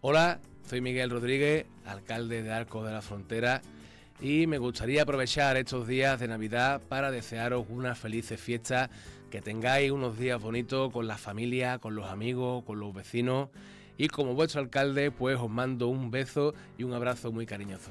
Hola, soy Miguel Rodríguez, alcalde de Arcos de la Frontera y me gustaría aprovechar estos días de Navidad para desearos unas felices fiestas, que tengáis unos días bonitos con la familia, con los amigos, con los vecinos y como vuestro alcalde pues os mando un beso y un abrazo muy cariñoso.